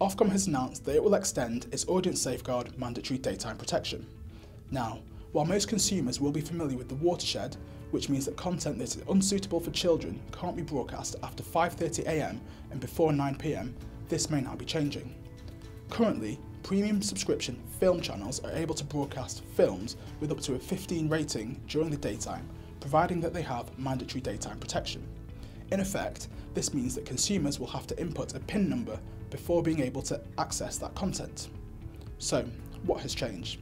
Ofcom has announced that it will extend its audience safeguard mandatory daytime protection. Now, while most consumers will be familiar with the watershed, which means that content that is unsuitable for children can't be broadcast after 5.30am and before 9pm, this may now be changing. Currently, premium subscription film channels are able to broadcast films with up to a 15 rating during the daytime, providing that they have mandatory daytime protection. In effect, this means that consumers will have to input a PIN number before being able to access that content. So, what has changed?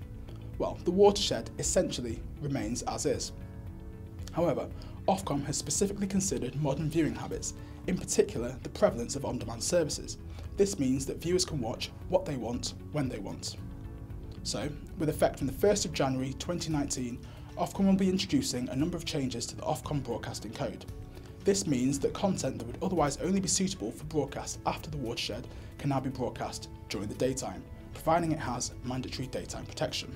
Well, the watershed essentially remains as is. However, Ofcom has specifically considered modern viewing habits, in particular the prevalence of on-demand services. This means that viewers can watch what they want, when they want. So, with effect from the 1st of January 2019, Ofcom will be introducing a number of changes to the Ofcom broadcasting code. This means that content that would otherwise only be suitable for broadcast after the watershed can now be broadcast during the daytime, providing it has mandatory daytime protection.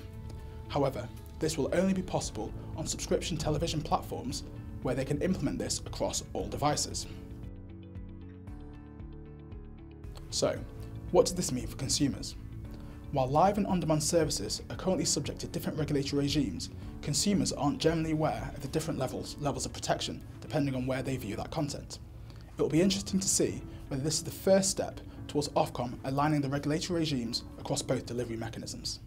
However, this will only be possible on subscription television platforms where they can implement this across all devices. So, what does this mean for consumers? While live and on-demand services are currently subject to different regulatory regimes, consumers aren't generally aware of the different levels, levels of protection depending on where they view that content. It will be interesting to see whether this is the first step towards Ofcom aligning the regulatory regimes across both delivery mechanisms.